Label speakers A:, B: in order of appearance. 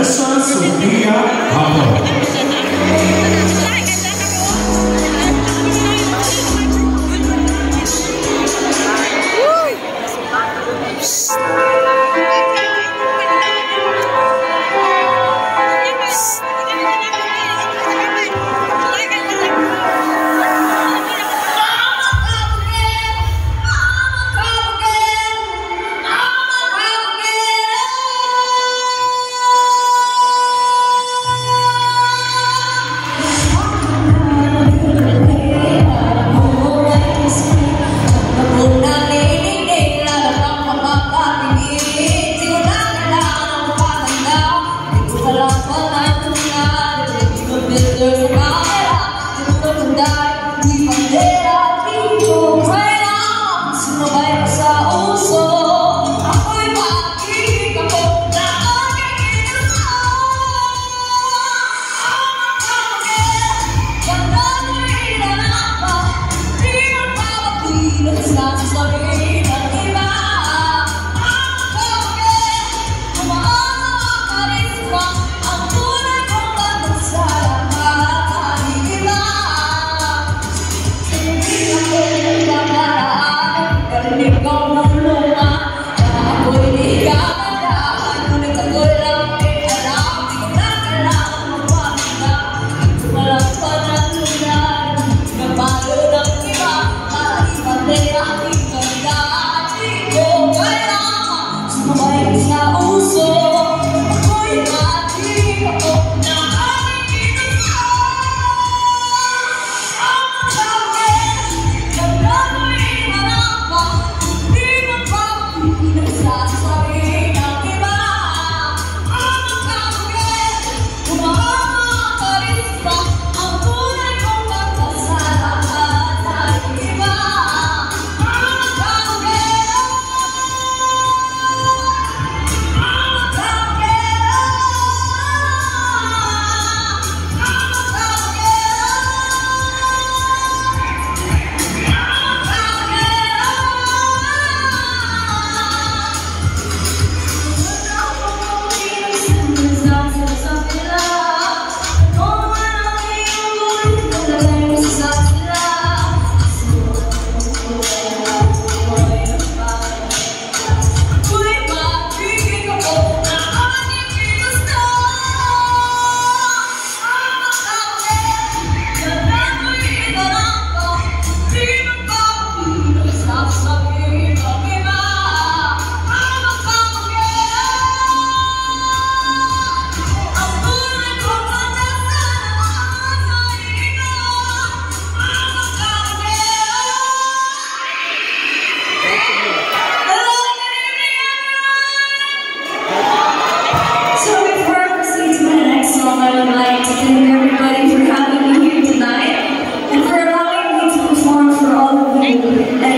A: Vanessa
B: 고맙다. também